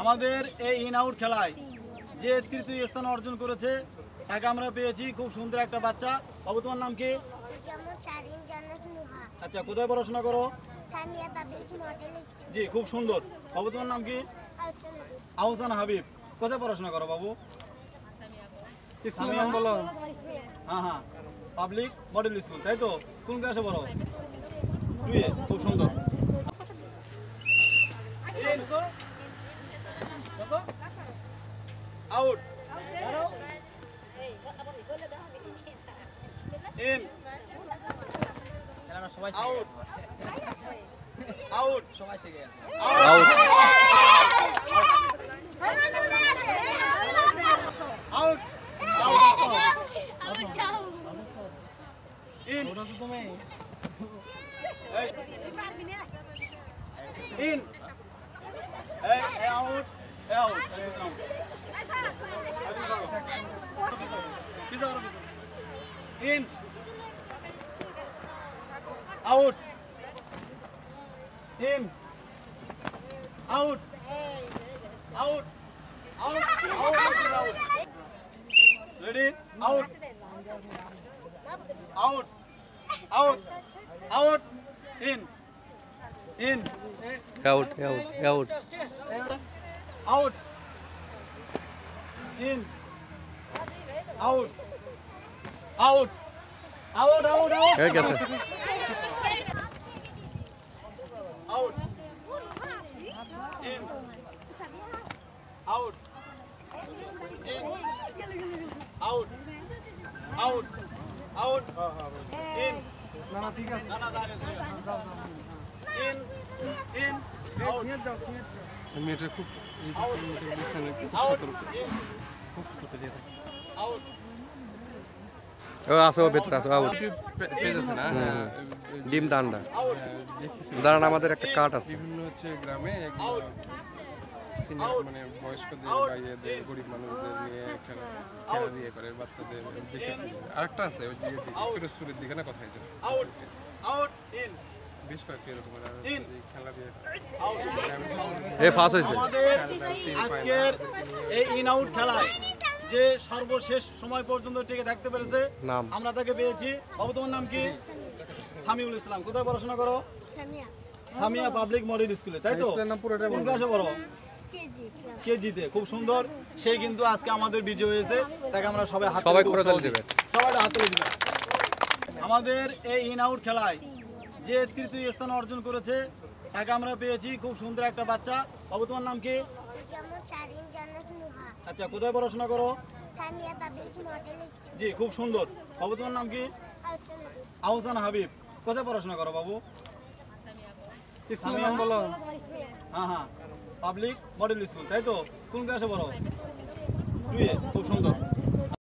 আমাদের এই in out খেলায় যে তৃতীয় স্থান অর্জন করেছে, তাকে আমরা পেয়েছি খুব সুন্দর একটা বাচ্চা। বাবু, তোমার নাম কি? আচ্ছা কোথায় পড়াশোনা করো? জি, খুব সুন্দর। বাবু, তোমার নাম কি? আহসান হাবিব। কোথায় পড়াশোনা করো, বাবু? হ্যাঁ হ্যাঁ। পাবলিক মডেল স্কুল, তাই তো? কোন ক্লাসে পড়ো? টুয়ে আউট ইন আউট আউট সবাই শিখে out out in in In. Out. In. Out. Out. Out. Out. out. Ready? Out. Out. Out. Out. In. In. Out. Out. Out. Out. In. Out. Out out out out হয়ে গেছে out in out in out out out in না না ঠিক আছে না না দাঁড়িয়ে in in out মেয়েটা খুব এই মেয়েটা দেখছেন খুব আউট সতর্ক খুব সতর্ক যেতে আউট ও আসো ভেতরে আসো আউট না? হুম। ডিম দান্ডা। আউট দাঁড়ান আমাদের একটা কার্ড আছে। বিভিন্ন হচ্ছে গ্রামে. মানে বয়স্কদের গরিব মানুষদের নিয়ে খেলা খেলা করে বাচ্চাদের দেখেছি আরেকটা আছে ওই দিকে দিকে. ফিরোজপুরের দিকে না কোথায় যেন? আউট আউট ইন বেশ কয়েকটি খেলা দিয়ে এ ফার্স্ট হয়েছে। আমাদের আজকের এই ইন আউট খেলায়। যে সর্বশেষ সময় পর্যন্ত টিকে থাকতে পেরেছে আমরা তাকে পেয়েছি। বাবু তোমার নাম কি? সামিউল ইসলাম। কোথায় পড়াশোনা করো? সামিয়া। সামিয়া পাবলিক মডেল স্কুলে তাই তো? কোন ক্লাসে পড়ো? কেজি কেজিতে খুব সুন্দর। সেই কিন্তু আজকে আমাদের বিজয় হয়েছে। তাকে আমরা সবাই হাত সবাই করে দেবে। সবাই হাত তুলে দিবে আমাদের এই ইন আউট খেলায় যে তৃতীয় স্থান অর্জন করেছে তাকে আমরা পেয়েছি। খুব সুন্দর একটা বাচ্চা। বাবু তোমার নাম কি? আচ্ছা কোথায় পড়াশোনা করো? সামিয়া পাবলিক মডেল জি খুব সুন্দর। বাবু তোমার নাম কি? আহসান হাবিব। কোথায় পড়াশোনা করো বাবু? সামিয়া বলো হ্যাঁ হ্যাঁ। পাবলিক মডেল স্কুল তাই তো? কোন ক্লাসে পড়ো? টুয়ে খুব সুন্দর।